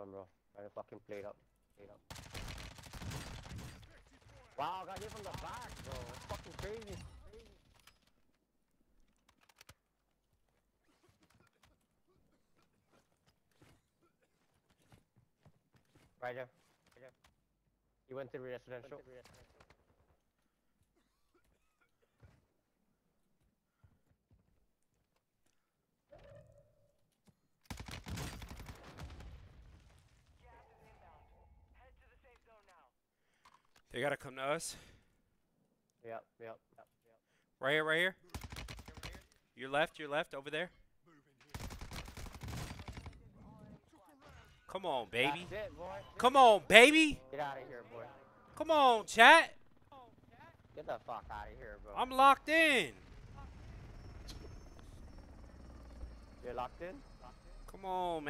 Come, bro. Try to fucking play it up. Play it up. Wow, I got hit from the back, bro. That's fucking crazy. Right there. Right there. He went to the residential. They gotta come to us. Yep, yep, yep, yep. Right here, right here. Your left, your left, over there. Come on, baby. It. Come on, baby. Get out of here, boy. Come on, chat. Get the fuck out of here, bro. I'm locked in. You're locked in? Come on, man.